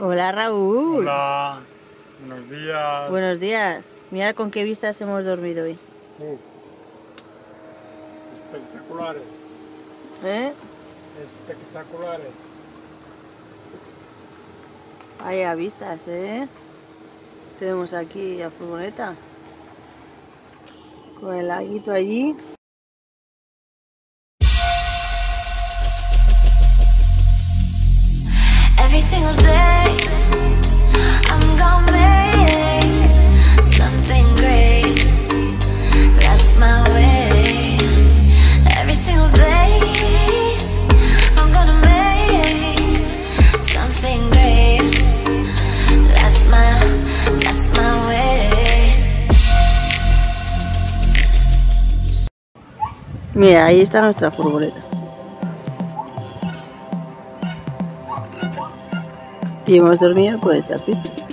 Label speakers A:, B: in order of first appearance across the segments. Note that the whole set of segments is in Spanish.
A: Hola Raúl.
B: Hola, buenos días.
A: Buenos días. Mira con qué vistas hemos dormido hoy.
B: Uf, espectaculares,
A: ¿Eh?
B: espectaculares.
A: Vaya vistas, ¿eh? Tenemos aquí la furgoneta. Con el laguito allí. Mira, ahí está nuestra furgoneta. Y hemos dormido con estas vistas.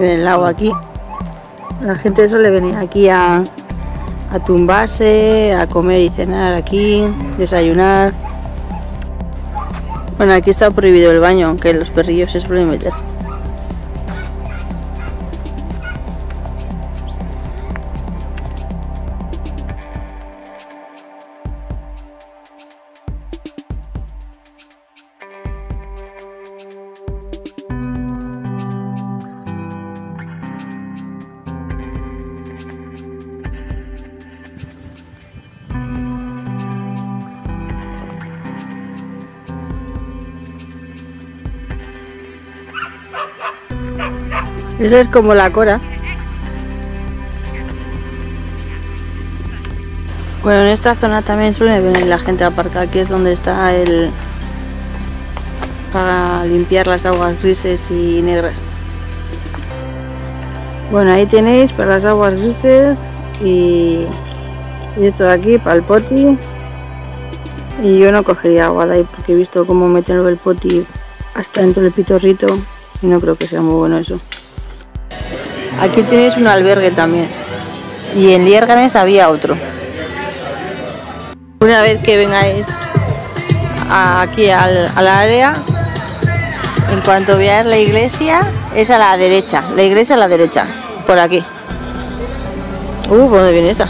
A: En el lago aquí. La gente suele venir aquí a, a tumbarse, a comer y cenar aquí, desayunar. Bueno, aquí está prohibido el baño, aunque los perrillos se suelen meter. Esa es como la cora. Bueno, en esta zona también suele venir la gente a aparcar. Aquí es donde está el... para limpiar las aguas grises y negras. Bueno, ahí tenéis para las aguas grises y, y esto de aquí para el poti. Y yo no cogería agua de ahí porque he visto cómo meten el poti hasta dentro del pitorrito y no creo que sea muy bueno eso. Aquí tenéis un albergue también. Y en Liérganes había otro. Una vez que vengáis aquí al, área, en cuanto veáis la iglesia, es a la derecha. La iglesia a la derecha, por aquí. Uh, ¿por dónde viene esta?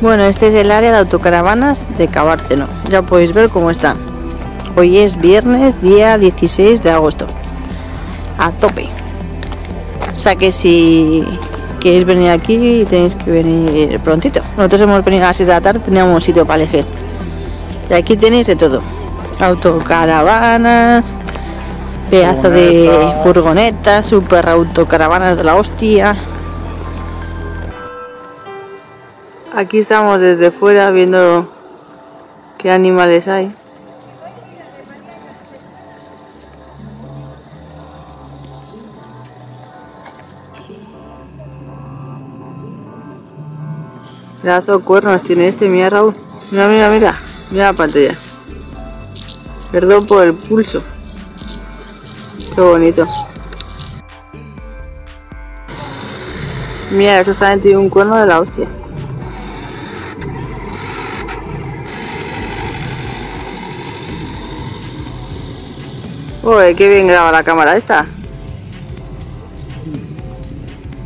A: Bueno, este es el área de autocaravanas de Cabárceno. Ya podéis ver cómo está. Hoy es viernes, día 16 de agosto. A tope. O sea que si queréis venir aquí tenéis que venir prontito. Nosotros hemos venido a las 6 de la tarde, teníamos un sitio para elegir. Y aquí tenéis de todo. Autocaravanas, pedazo de
B: Furgonetas.
A: furgonetas, super autocaravanas de la hostia. Aquí estamos desde fuera viendo qué animales hay. Pedazo de cuernos tiene este, mira Raúl. Mira, mira, mira. Mira la pantalla. Perdón por el pulso. Qué bonito. Mira, esto también tiene un cuerno de la hostia. Uy, qué bien graba la cámara esta.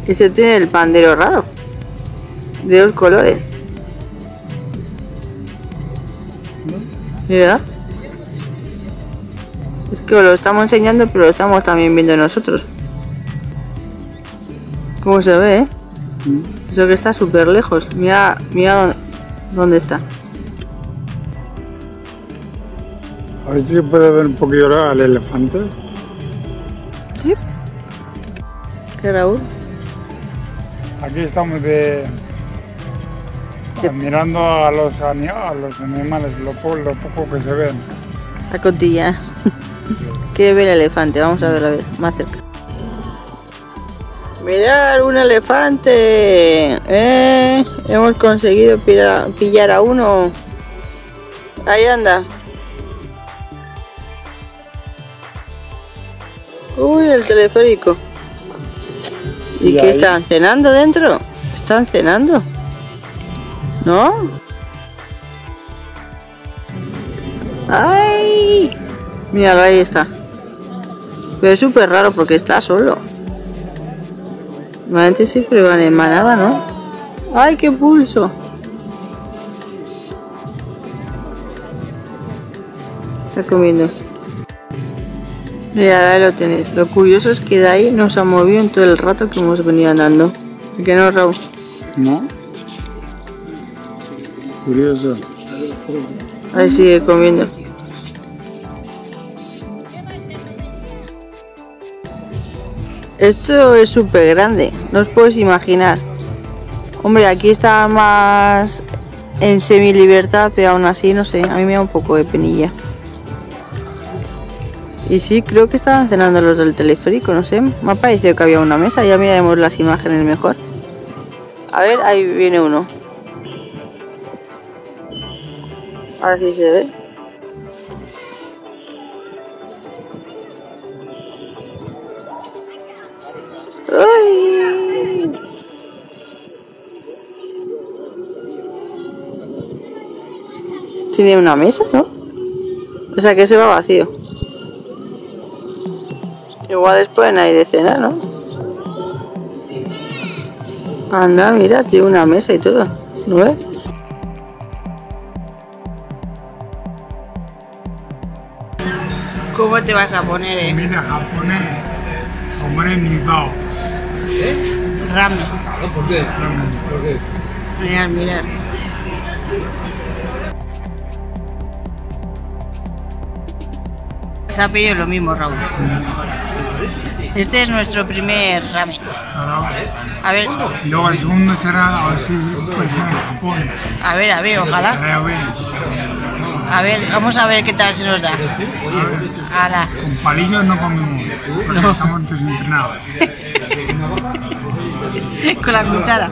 A: Ese tiene el pandero raro. De dos colores. Mira. Es que os lo estamos enseñando, pero lo estamos también viendo nosotros. ¿Cómo se ve, eh? Eso que está súper lejos. Mira, mira dónde, dónde está.
B: A ver si se puede ver un poquillo ahora al elefante.
A: ¿Sí? ¿Qué Raúl?
B: Aquí estamos de. Mirando a los, ani- a los animales, lo, po- lo poco que se ven.
A: La cotilla. Quiere ver el elefante. Vamos a ver, a ver, más cerca. Mirar un elefante. ¿eh? Hemos conseguido pira- pillar a uno. Ahí anda. Uy, el teleférico. ¿Y,
B: Y
A: qué
B: ahí-
A: están cenando dentro? ¿Están cenando? ¿No? ¡Ay! Míralo, ahí está. Pero es súper raro porque está solo. Normalmente siempre van en manada, ¿no? ¡Ay, qué pulso! Está comiendo. Mira, ahí lo tenéis. Lo curioso es que de ahí nos ha movido en todo el rato que hemos venido andando. ¿Que no, Raúl?
B: ¿No? Curioso.
A: Ahí sigue comiendo. Esto es súper grande, no os podéis imaginar. Hombre, aquí está más en semi libertad, pero aún así, no sé, a mí me da un poco de penilla. Y sí, creo que estaban cenando los del teleférico, no sé. Me ha parecido que había una mesa, ya miraremos las imágenes mejor. A ver, ahí viene uno. Ve. ¡Ay! Tiene una mesa, ¿no? O sea que se va vacío. Igual les ponen ahí de cena, ¿no? Anda, mira, tiene una mesa y todo. ¿No ves? ¿Cómo te vas a poner, eh?
B: Comida japonés. Comer en mi bao.
A: Ramen.
C: ¿Por qué? ¿Por qué?
A: Mirad, mirad. Se ha pedido lo mismo, Raúl. Este es nuestro primer ramen. A ver,
B: Y luego el segundo será, a ver si puede ser en Japón.
A: a ver, a ver, ojalá. A ver, vamos a ver qué tal se nos da. Ala.
B: con palillos no comemos, porque estamos desentrenados.
A: Con la cuchara.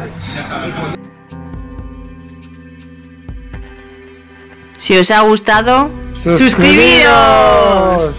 A: Si os ha gustado, suscribiros.